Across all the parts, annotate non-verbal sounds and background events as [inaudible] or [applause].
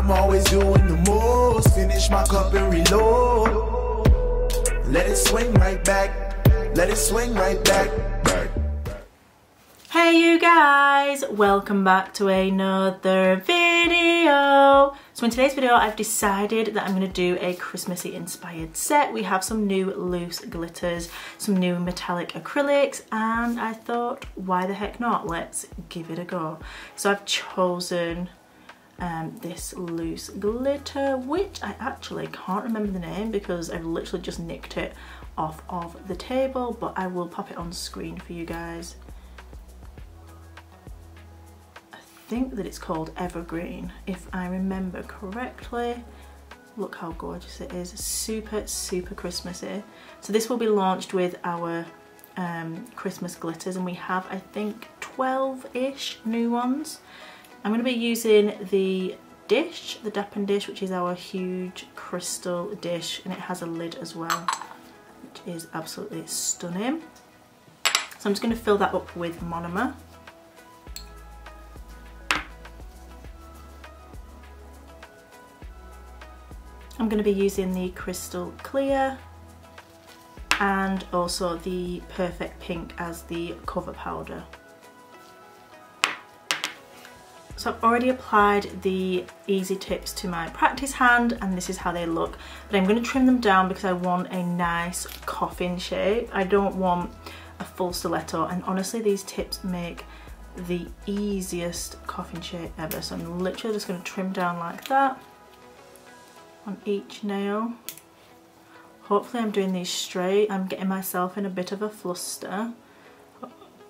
I'm always doing the most. Finish my cup and reload. Let it swing right back. Let it swing right back. Back. Hey you guys, welcome back to another video. So in today's video I've decided that I'm going to do a Christmassy inspired set. We have some new loose glitters, some new metallic acrylics and I thought why the heck not, let's give it a go. So I've chosen um, this loose glitter which I actually can't remember the name because I've literally just nicked it off of the table but I will pop it on screen for you guys. I think that it's called Evergreen, if I remember correctly. Look how gorgeous it is, super, super Christmassy. So this will be launched with our um, Christmas glitters and we have, I think, 12-ish new ones. I'm going to be using the dish, the Dappen dish, which is our huge crystal dish and it has a lid as well, which is absolutely stunning. So I'm just going to fill that up with monomer. I'm going to be using the Crystal Clear and also the Perfect Pink as the cover powder. So I've already applied the easy tips to my practice hand and this is how they look. But I'm going to trim them down because I want a nice coffin shape. I don't want a full stiletto and honestly these tips make the easiest coffin shape ever. So I'm literally just going to trim down like that on each nail. Hopefully I'm doing these straight. I'm getting myself in a bit of a fluster.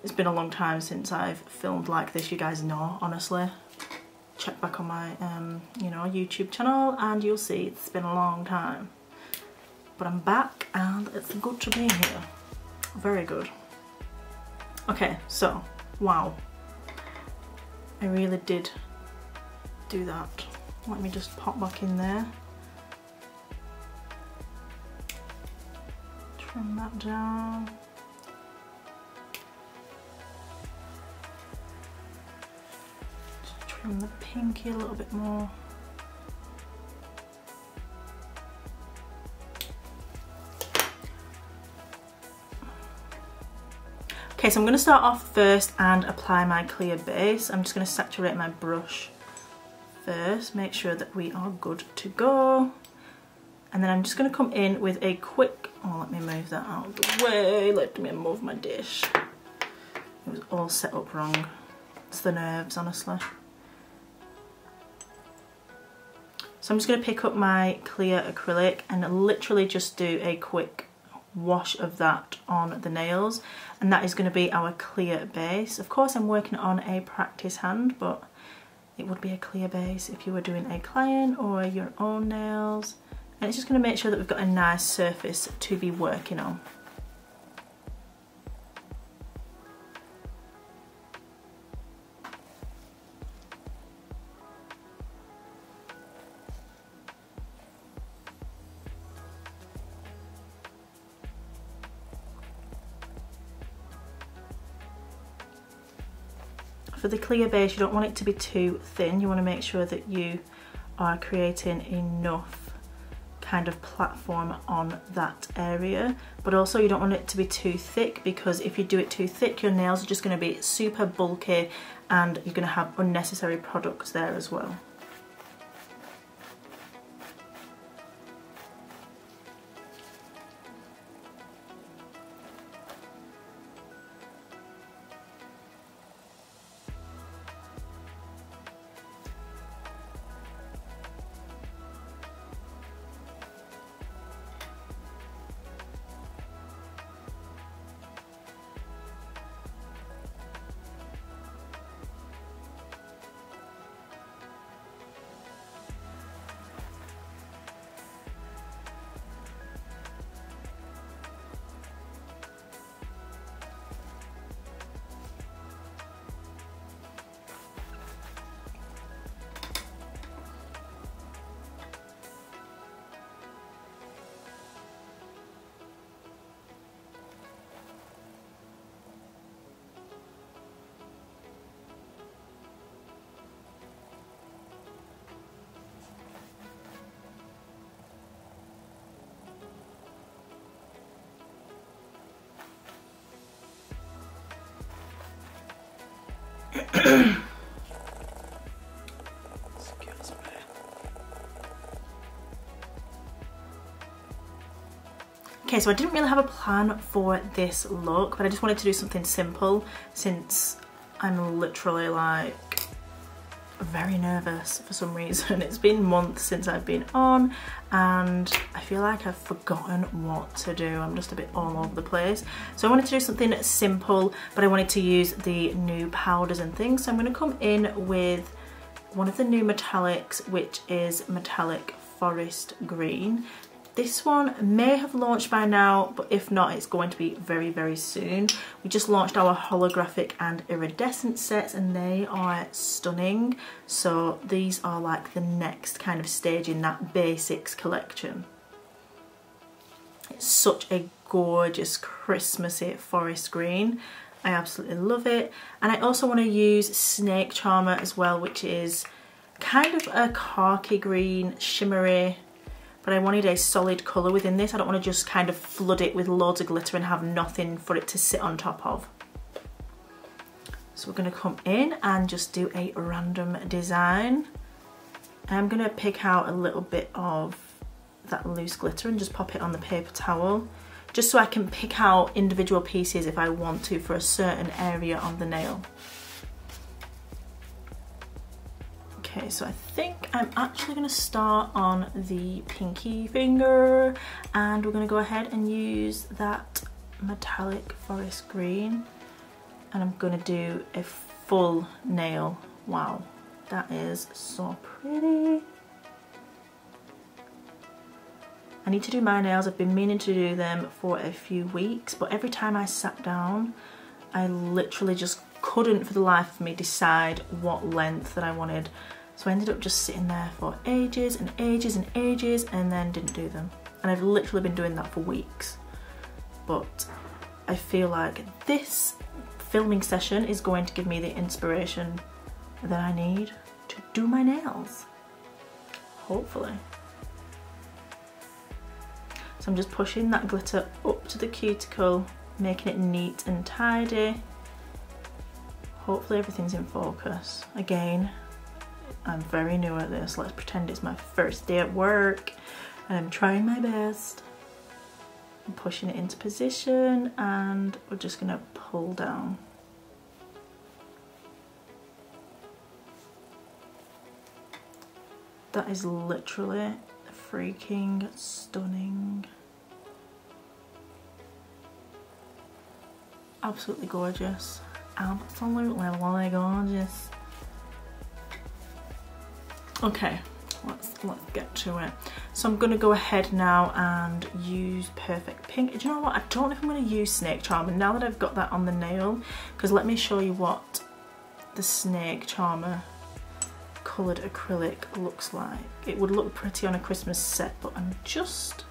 It's been a long time since I've filmed like this, you guys know, honestly. Check back on my, um, you know, YouTube channel and you'll see it's been a long time. But I'm back and it's good to be here. Very good. Okay, so, wow. I really did do that. Let me just pop back in there. trim that down. Trim the pinky a little bit more. Okay, so I'm going to start off first and apply my clear base. I'm just going to saturate my brush first, make sure that we are good to go. And then I'm just going to come in with a quick Oh, let me move that out of the way. Let me move my dish. It was all set up wrong. It's the nerves, honestly. So I'm just going to pick up my clear acrylic and literally just do a quick wash of that on the nails and that is going to be our clear base. Of course I'm working on a practice hand but it would be a clear base if you were doing a client or your own nails and it's just going to make sure that we've got a nice surface to be working on. For the clear base, you don't want it to be too thin. You want to make sure that you are creating enough kind of platform on that area but also you don't want it to be too thick because if you do it too thick your nails are just going to be super bulky and you're going to have unnecessary products there as well. Okay, so I didn't really have a plan for this look, but I just wanted to do something simple since I'm literally like very nervous for some reason. [laughs] It's been months since I've been on and I feel like I've forgotten what to do. I'm just a bit all over the place. So I wanted to do something simple, but I wanted to use the new powders and things. So I'm gonna come in with one of the new metallics, which is Metallic Forest Green. This one may have launched by now, but if not, it's going to be very, very soon. We just launched our holographic and iridescent sets and they are stunning. So these are like the next kind of stage in that basics collection. It's such a gorgeous Christmassy forest green. I absolutely love it. And I also want to use Snake Charmer as well, which is kind of a khaki green, shimmery but I wanted a solid colour within this. I don't want to just kind of flood it with loads of glitter and have nothing for it to sit on top of. So we're going to come in and just do a random design. I'm going to pick out a little bit of that loose glitter and just pop it on the paper towel just so I can pick out individual pieces if I want to for a certain area on the nail. Okay, so I think I'm actually to start on the pinky finger and we're to go ahead and use that metallic forest green and I'm to do a full nail. Wow, that is so pretty. I need to do my nails. I've been meaning to do them for a few weeks, but every time I sat down, I literally just couldn't for the life of me decide what length that I wanted. So I ended up just sitting there for ages and ages and ages and then didn't do them. And I've literally been doing that for weeks. But I feel like this filming session is going to give me the inspiration that I need to do my nails. Hopefully. So I'm just pushing that glitter up to the cuticle, making it neat and tidy. Hopefully everything's in focus. Again, I'm very new at this. Let's pretend it's my first day at work and I'm trying my best. I'm pushing it into position and we're just gonna pull down. That is literally freaking stunning. Absolutely gorgeous. Absolutely gorgeous. Okay, let's let's get to it. So I'm gonna go ahead now and use Perfect Pink. Do you know what? I don't know if I'm gonna use Snake Charmer now that I've got that on the nail, because let me show you what the Snake Charmer coloured acrylic looks like. It would look pretty on a Christmas set, but I'm just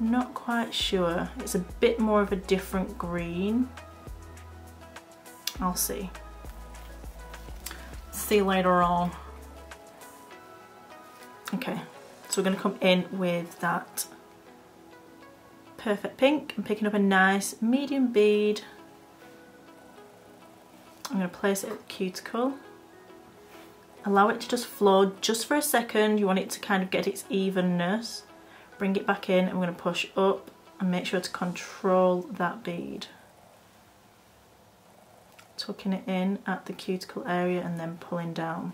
not quite sure. It's a bit more of a different green. I'll see. See you later on. Okay, so we're going to come in with that perfect pink. I'm picking up a nice medium bead. I'm going to place it at the cuticle. Allow it to just flow just for a second. You want it to kind of get its evenness. Bring it back in. I'm going to push up and make sure to control that bead. Tucking it in at the cuticle area and then pulling down.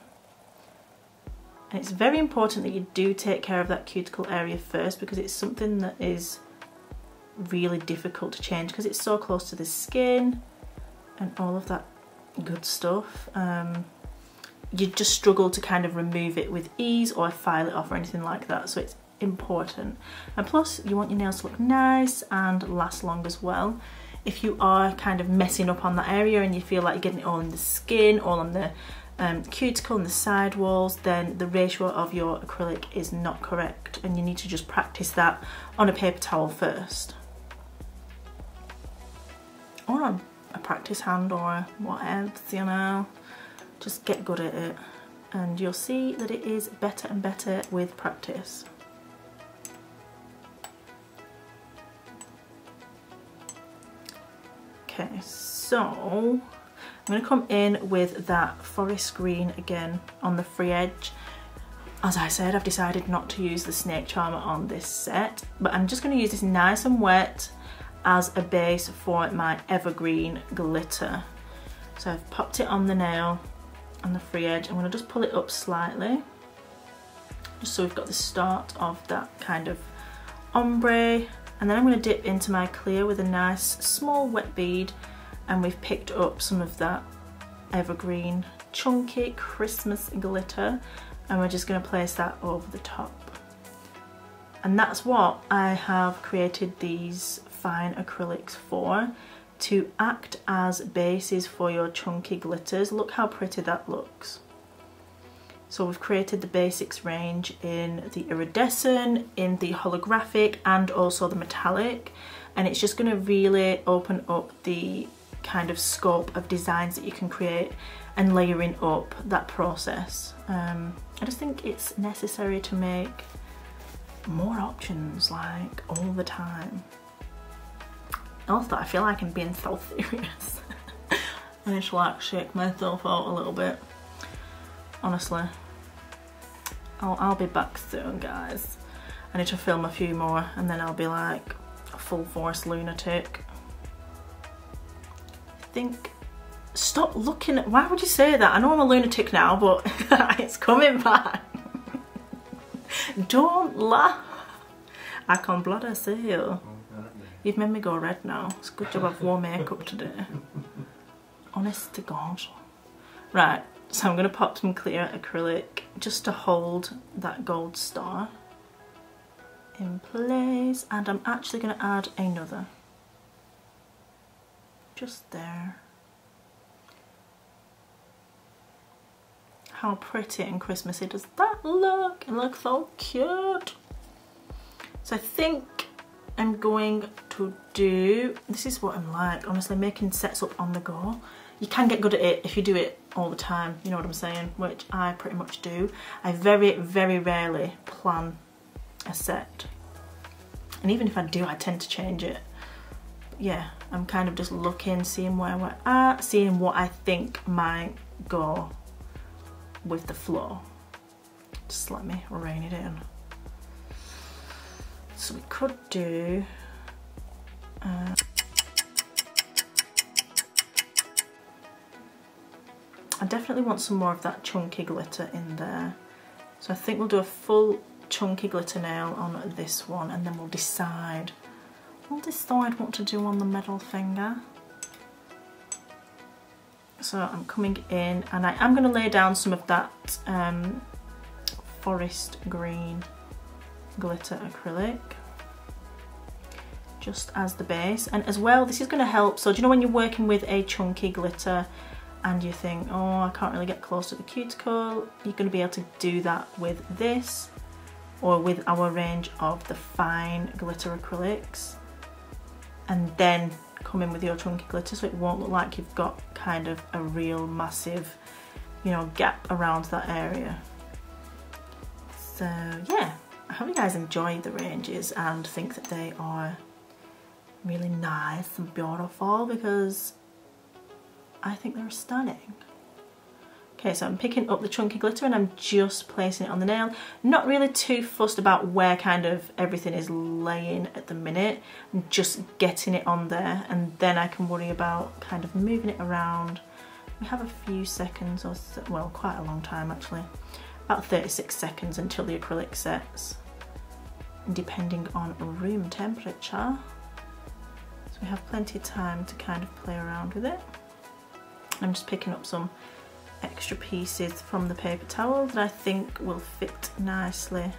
And it's very important that you do take care of that cuticle area first because it's something that is really difficult to change because it's so close to the skin and all of that good stuff. Um, you just struggle to kind of remove it with ease or file it off or anything like that. So it's important. And plus you want your nails to look nice and last long as well. If you are kind of messing up on that area and you feel like you're getting it all in the skin, all on the um, cuticle and the side walls, then the ratio of your acrylic is not correct and you need to just practice that on a paper towel first. Or on a practice hand or what else, you know. Just get good at it and you'll see that it is better and better with practice. Okay, so going to come in with that forest green again on the free edge. As I said, I've decided not to use the snake charmer on this set, but I'm just going to use this nice and wet as a base for my evergreen glitter. So I've popped it on the nail on the free edge. I'm going to just pull it up slightly, just so we've got the start of that kind of ombre. And then I'm going to dip into my clear with a nice small wet bead and we've picked up some of that evergreen chunky Christmas glitter and we're just going to place that over the top. And that's what I have created these fine acrylics for, to act as bases for your chunky glitters. Look how pretty that looks. So we've created the basics range in the iridescent, in the holographic and also the metallic and it's just going to really open up the kind of scope of designs that you can create and layering up that process. Um, I just think it's necessary to make more options like all the time. Also, I feel like I'm being so [laughs] serious. I need to like shake myself out a little bit. Honestly. I'll, I'll be back soon, guys. I need to film a few more and then I'll be like a full force lunatic. Think Stop looking at, why would you say that? I know I'm a lunatic now, but [laughs] it's coming back. [laughs] Don't laugh. I can't bloody see you. You've made me go red now. It's good job I've worn makeup today. [laughs] Honest to God. Right, so I'm going to pop some clear acrylic just to hold that gold star in place. And I'm actually going to add another. Just there. how pretty and Christmassy does that look? It looks so cute. So I think I'm going to do, this is what I'm like, honestly, making sets up on the go. You can get good at it if you do it all the time, you know what I'm saying, which I pretty much do. I very, very rarely plan a set. And even if I do, I tend to change it. But yeah, I'm kind of just looking, seeing where we're at, seeing what I think might go with the floor. Just let me rein it in. So we could do uh, I definitely want some more of that chunky glitter in there. So I think we'll do a full chunky glitter nail on this one and then we'll decide we'll decide what to do on the middle finger. So I'm coming in and I am going to lay down some of that um, forest green glitter acrylic just as the base. And as well this is going to help. So do you know when you're working with a chunky glitter and you think oh I can't really get close to the cuticle you're going to be able to do that with this or with our range of the fine glitter acrylics and then come in with your chunky glitter so it won't look like you've got kind of a real massive you know gap around that area. So yeah I hope you guys enjoy the ranges and think that they are really nice and beautiful because I think they're stunning Okay, so I'm picking up the chunky glitter and I'm just placing it on the nail. Not really too fussed about where kind of everything is laying at the minute. I'm just getting it on there and then I can worry about kind of moving it around. We have a few seconds or, so, well, quite a long time actually. About 36 seconds until the acrylic sets. Depending on room temperature. So we have plenty of time to kind of play around with it. I'm just picking up some extra pieces from the paper towel that I think will fit nicely.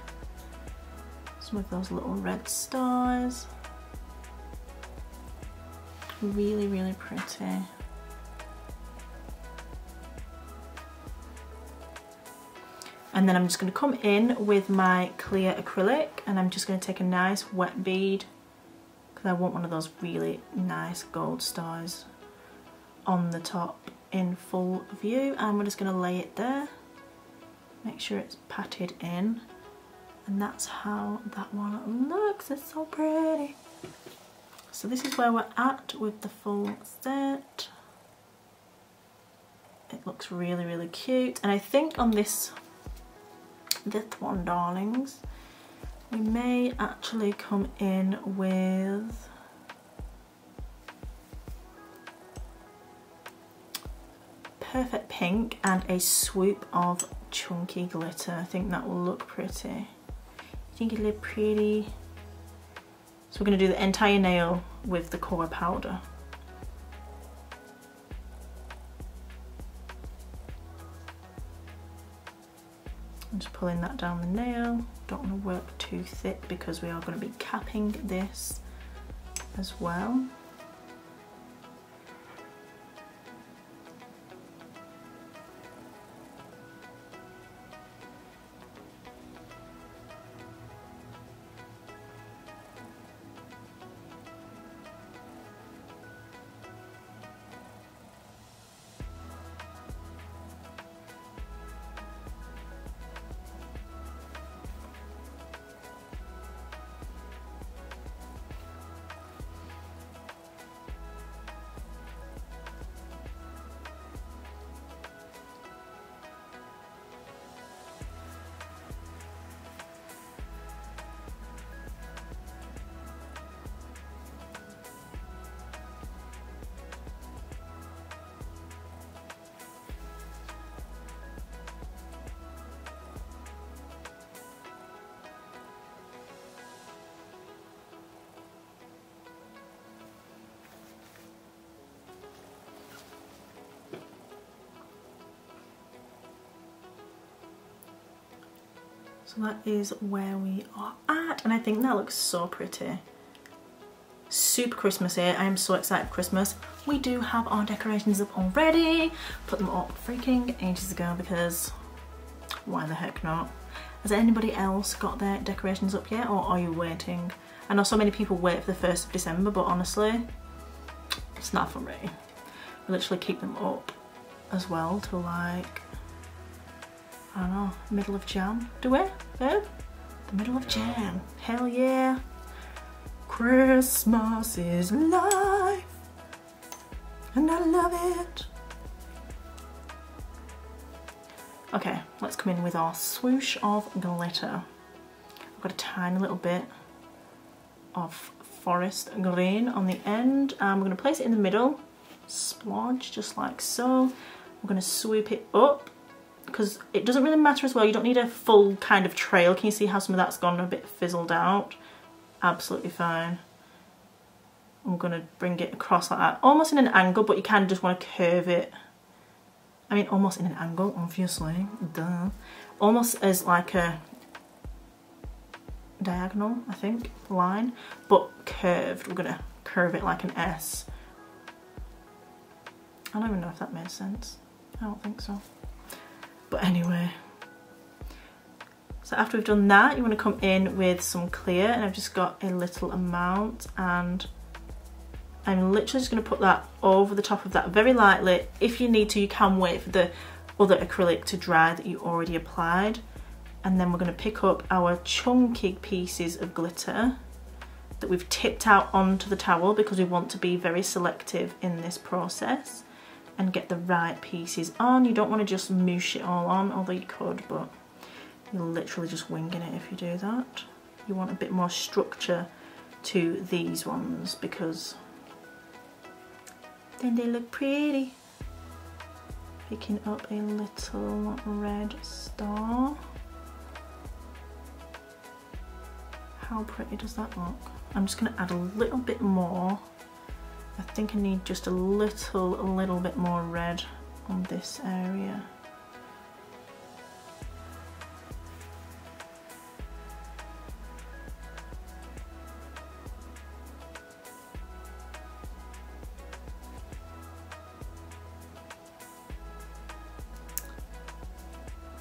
Some of those little red stars. Really, really pretty. And then I'm just going to come in with my clear acrylic and I'm just going to take a nice wet bead because I want one of those really nice gold stars on the top in full view and we're just going to lay it there. Make sure it's patted in. And that's how that one looks it's so pretty. So this is where we're at with the full set. It looks really, really cute. And I think on this, this one, darlings, we may actually come in with perfect pink and a swoop of chunky glitter. I think that will look pretty. I think it'll look pretty. So we're going to do the entire nail with the core powder. I'm just pulling that down the nail. Don't want to work too thick because we are going to be capping this as well. So that is where we are at and I think that looks so pretty. Super Christmassy, I am so excited for Christmas. We do have our decorations up already. Put them up freaking ages ago because why the heck not? Has anybody else got their decorations up yet or are you waiting? I know so many people wait for the 1st of December but honestly, it's not for me. I literally keep them up as well to like Don't know, middle of Jan. Do we? Yeah? The middle of Jan. Hell yeah. Christmas is life. And I love it. Okay, let's come in with our swoosh of glitter. I've got a tiny little bit of forest green on the end. and we're going to place it in the middle, splodge just like so. We're going to swoop it up because it doesn't really matter as well. You don't need a full kind of trail. Can you see how some of that's gone a bit fizzled out? Absolutely fine. I'm going to bring it across like that. Almost in an angle, but you kind of just want to curve it. I mean, almost in an angle, obviously. Duh. Almost as like a diagonal, I think, line, but curved. We're going to curve it like an S. I don't even know if that makes sense. I don't think so. But anyway, so after we've done that, you want to come in with some clear and I've just got a little amount and I'm literally just going to put that over the top of that very lightly. If you need to, you can wait for the other acrylic to dry that you already applied. And then we're going to pick up our chunky pieces of glitter that we've tipped out onto the towel because we want to be very selective in this process and get the right pieces on. You don't want to just moosh it all on, although you could, but you're literally just winging it if you do that. You want a bit more structure to these ones because then they look pretty. Picking up a little red star. How pretty does that look? I'm just going to add a little bit more I think I need just a little, a little bit more red on this area.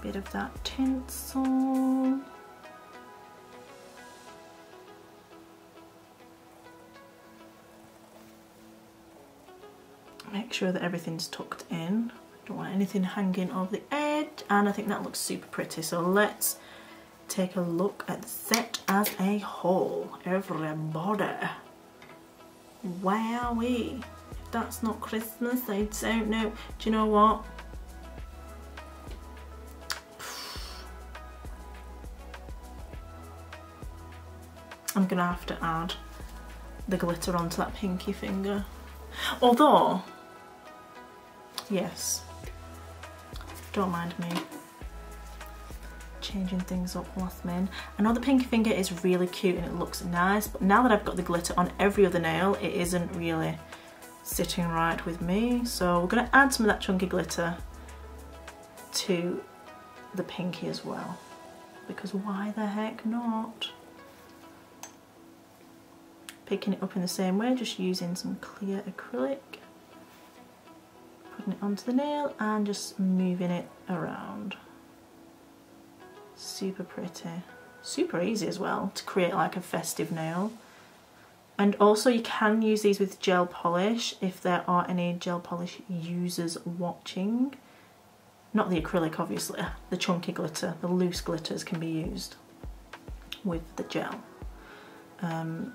Bit of that tinsel. sure that everything's tucked in. Don't want anything hanging over the edge and I think that looks super pretty. So let's take a look at the set as a whole. Everybody. Wowee. If that's not Christmas, I don't know. Do you know what? I'm going to have to add the glitter onto that pinky finger. Although, yes, don't mind me changing things up last minute. I know the pinky finger is really cute and it looks nice, but now that I've got the glitter on every other nail, it isn't really sitting right with me. So we're gonna add some of that chunky glitter to the pinky as well, because why the heck not? Picking it up in the same way, just using some clear acrylic, putting it onto the nail and just moving it around. Super pretty. Super easy as well to create like a festive nail. And also you can use these with gel polish if there are any gel polish users watching. Not the acrylic obviously. The chunky glitter the loose glitters can be used with the gel. Um,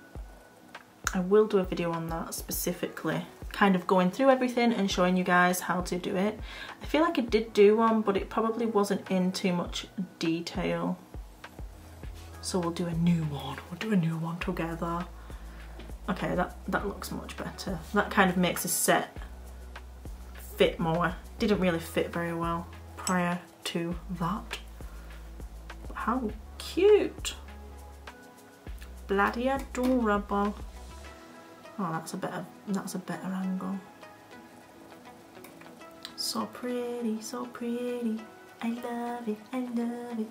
I will do a video on that specifically kind of going through everything and showing you guys how to do it. I feel like I did do one, but it probably wasn't in too much detail. So we'll do a new one. We'll do a new one together. Okay, that, that looks much better. That kind of makes the set fit more. Didn't really fit very well prior to that. How cute. Bloody adorable. Oh, that's a better, that's a better angle. So pretty, so pretty. I love it, I love it.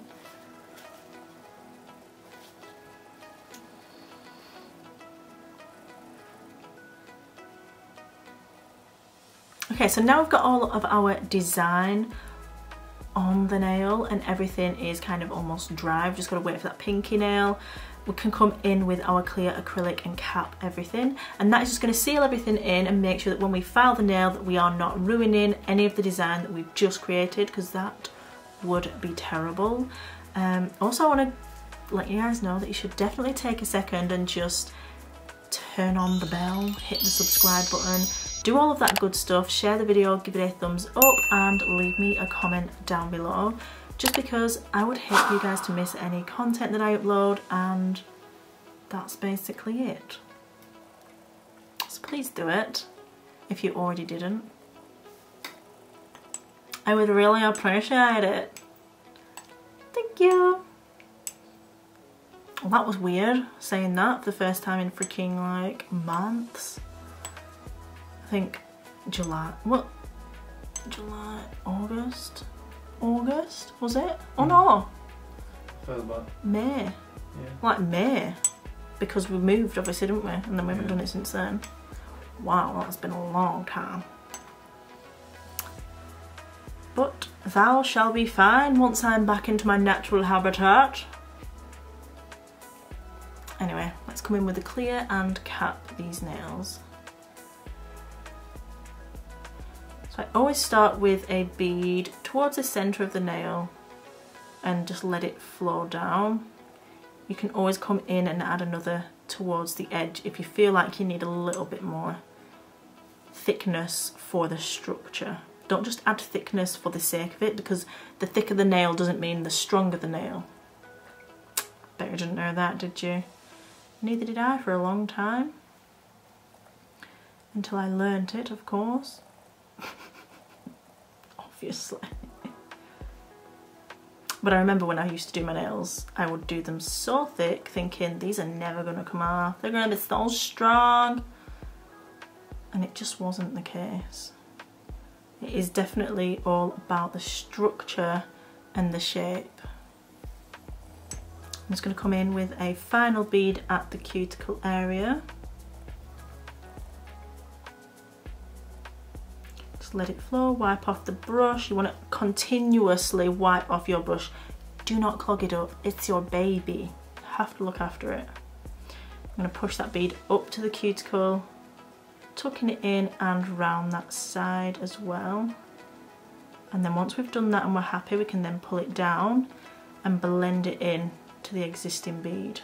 Okay, so now we've got all of our design on the nail and everything is kind of almost dry. I've just got to wait for that pinky nail we can come in with our clear acrylic and cap everything and that is just going to seal everything in and make sure that when we file the nail that we are not ruining any of the design that we've just created because that would be terrible. Um, also I want to let you guys know that you should definitely take a second and just turn on the bell, hit the subscribe button, do all of that good stuff, share the video, give it a thumbs up and leave me a comment down below just because I would hate you guys to miss any content that I upload and that's basically it. So please do it if you already didn't. I would really appreciate it. Thank you. Well, that was weird saying that for the first time in freaking like months. I think July, what? July, August? August, was it? Hmm. Oh no. Further May. Yeah. Like May. Because we moved obviously, didn't we? And then we haven't Yeah. done it since then. Wow, that's been a long time. But thou shall be fine once I'm back into my natural habitat. Anyway, let's come in with a clear and cap these nails. So I always start with a bead towards the centre of the nail and just let it flow down. You can always come in and add another towards the edge if you feel like you need a little bit more thickness for the structure. Don't just add thickness for the sake of it because the thicker the nail doesn't mean the stronger the nail. Bet you didn't know that, did you? Neither did I for a long time. Until I learnt it, of course. [laughs] Obviously. But I remember when I used to do my nails, I would do them so thick thinking these are never going to come off. They're going to be so strong. And it just wasn't the case. It is definitely all about the structure and the shape. I'm just going to come in with a final bead at the cuticle area. Let it flow, wipe off the brush. You want to continuously wipe off your brush. Do not clog it up, it's your baby. You have to look after it. I'm going to push that bead up to the cuticle, tucking it in and round that side as well. And then once we've done that and we're happy, we can then pull it down and blend it in to the existing bead.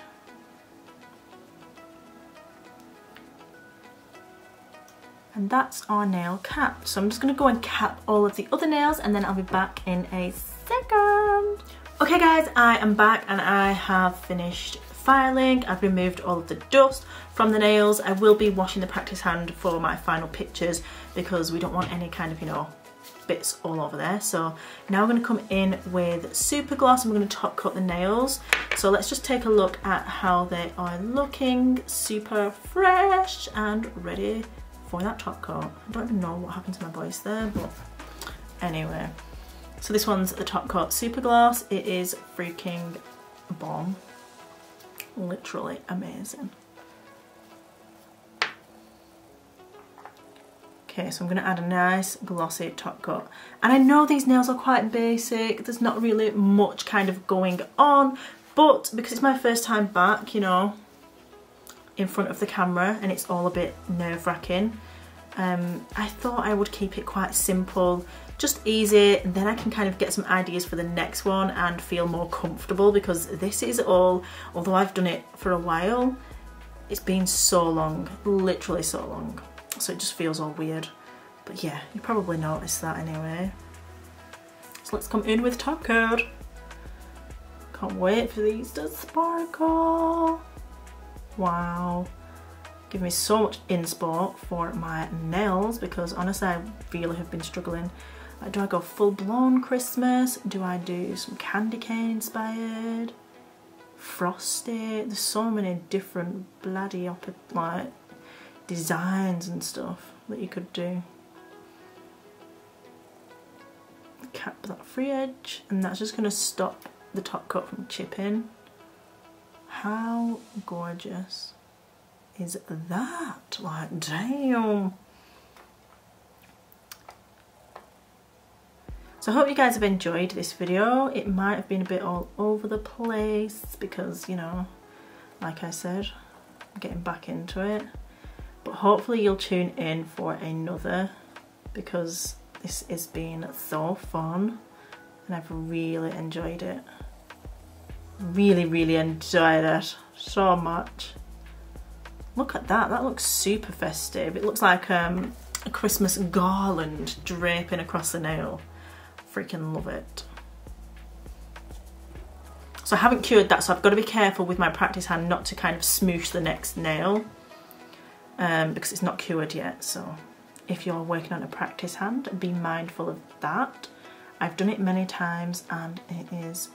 And that's our nail cap. So I'm just gonna go and cap all of the other nails and then I'll be back in a second. Okay guys, I am back and I have finished filing, I've removed all of the dust from the nails. I will be washing the practice hand for my final pictures because we don't want any kind of, you know, bits all over there. So now we're going to come in with super gloss and we're going to top coat the nails. So let's just take a look at how they are looking. Super fresh and ready for that top coat. I don't even know what happened to my voice there, but anyway. So this one's the top coat super gloss. It is freaking bomb. Literally amazing. Okay, so I'm going to add a nice glossy top coat. And I know these nails are quite basic, there's not really much kind of going on, but because it's my first time back, you know, in front of the camera and it's all a bit nerve-wracking, um, I thought I would keep it quite simple, just easy, and then I can kind of get some ideas for the next one and feel more comfortable because this is all, although I've done it for a while, it's been so long, literally so long so it just feels all weird. But yeah, you probably noticed that anyway. So let's come in with top. Can't wait for these to sparkle. Wow. Give me so much inspo for my nails because honestly I really have been struggling. Like, do I go full blown Christmas? Do I do some candy cane inspired? Frosty? There's so many different bloody like designs and stuff that you could do. Cap that free edge and that's just going to stop the top coat from chipping. How gorgeous is that? Like, damn. So I hope you guys have enjoyed this video. It might have been a bit all over the place because, you know, like I said, I'm getting back into it but hopefully you'll tune in for another because this has been so fun and I've really enjoyed it really really enjoyed it so much look at that that looks super festive it looks like um, a Christmas garland draping across the nail freaking love it so I haven't cured that so I've got to be careful with my practice hand not to kind of smoosh the next nail um, because it's not cured yet. So if you're working on a practice hand, be mindful of that. I've done it many times and it is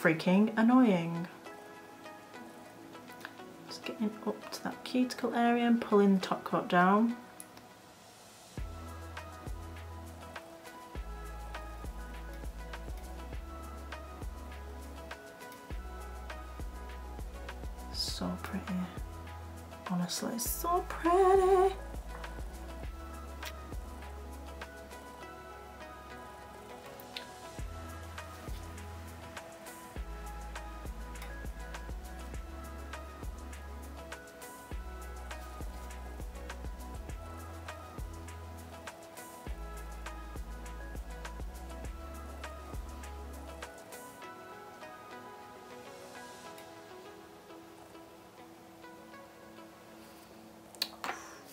freaking annoying. Just getting up to that cuticle area and pulling the top coat down. So pretty. Honestly, so pretty.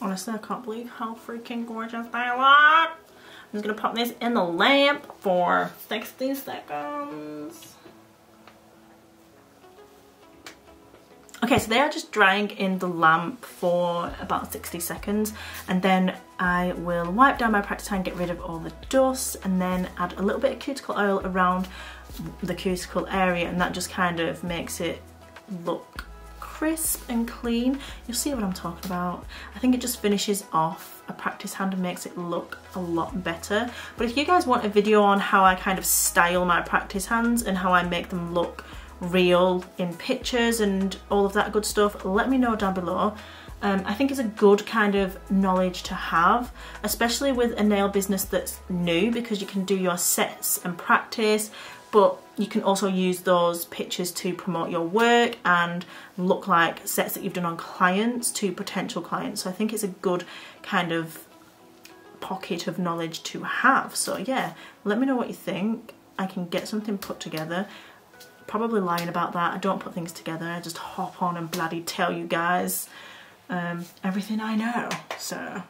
Honestly, I can't believe how freaking gorgeous they look. I'm just gonna pop this in the lamp for 60 seconds. Okay, so they are just drying in the lamp for about 60 seconds and then I will wipe down my practice hand, get rid of all the dust and then add a little bit of cuticle oil around the cuticle area and that just kind of makes it look crisp and clean. You'll see what I'm talking about. I think it just finishes off a practice hand and makes it look a lot better. But if you guys want a video on how I kind of style my practice hands and how I make them look real in pictures and all of that good stuff, let me know down below. Um, I think it's a good kind of knowledge to have, especially with a nail business that's new because you can do your sets and practice, but you can also use those pictures to promote your work and look like sets that you've done on clients to potential clients. So I think it's a good kind of pocket of knowledge to have. So yeah, let me know what you think. I can get something put together. Probably lying about that. I don't put things together. I just hop on and bloody tell you guys um, everything I know. So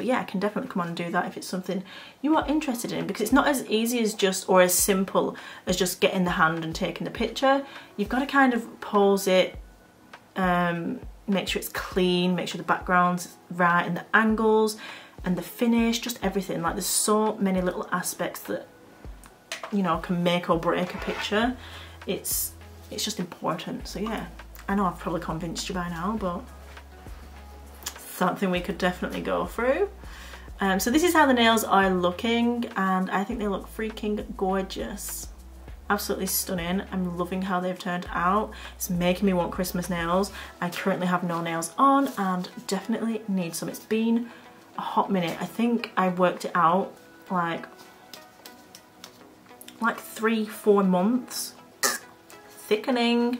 but yeah I can definitely come on and do that if it's something you are interested in because it's not as easy as just or as simple as just getting the hand and taking the picture. You've got to kind of pose it um, make sure it's clean make sure the background's right and the angles and the finish just everything. Like there's so many little aspects that you know can make or break a picture. It's it's just important. So yeah I know I've probably convinced you by now but something we could definitely go through. Um, so this is how the nails are looking and I think they look freaking gorgeous. Absolutely stunning. I'm loving how they've turned out. It's making me want Christmas nails. I currently have no nails on and definitely need some. It's been a hot minute. I think I worked it out like like three four months. Thickening.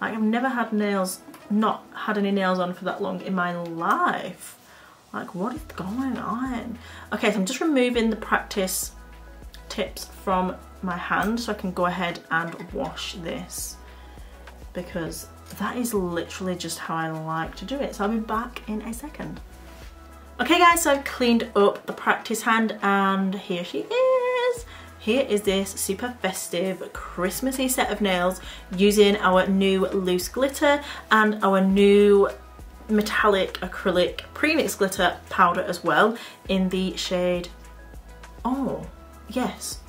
Like I've never had nails, not had any nails on for that long in my life. Like what is going on? Okay, so I'm just removing the practice tips from my hand so I can go ahead and wash this because that is literally just how I like to do it. So I'll be back in a second. Okay guys, so I've cleaned up the practice hand and here she is. Here is this super festive Christmassy set of nails using our new loose glitter and our new metallic acrylic premix glitter powder as well in the shade, oh yes,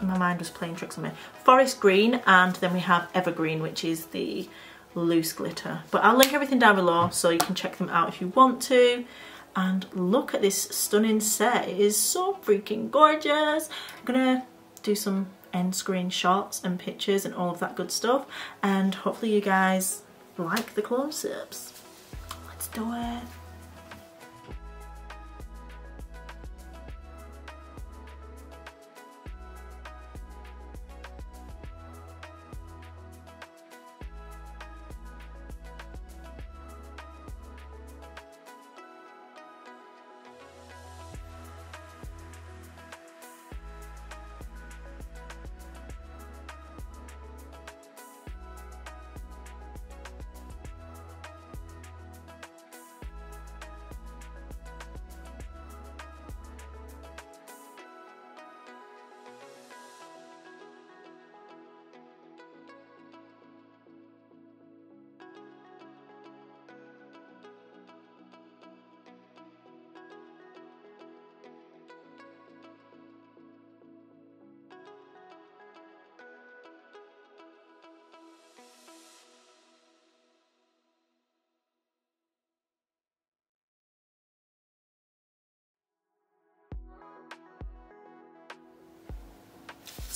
my mind was playing tricks on me, forest green and then we have evergreen which is the loose glitter. But I'll link everything down below so you can check them out if you want to and look at this stunning set. It is so freaking gorgeous. I'm gonna do some end screen shots and pictures and all of that good stuff and hopefully you guys like the close-ups. Let's do it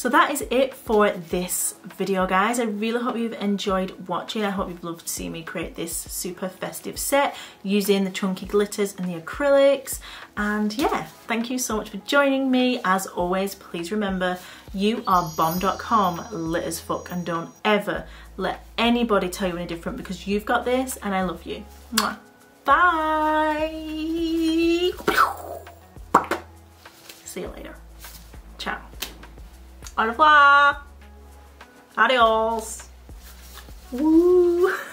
So that is it for this video guys. I really hope you've enjoyed watching. I hope you've loved seeing me create this super festive set using the chunky glitters and the acrylics. And yeah, thank you so much for joining me. As always, please remember you are bomb.com, lit as fuck, and don't ever let anybody tell you any different because you've got this and I love you. Mwah. Bye. See you later. Au revoir. Adios. Woo. [laughs]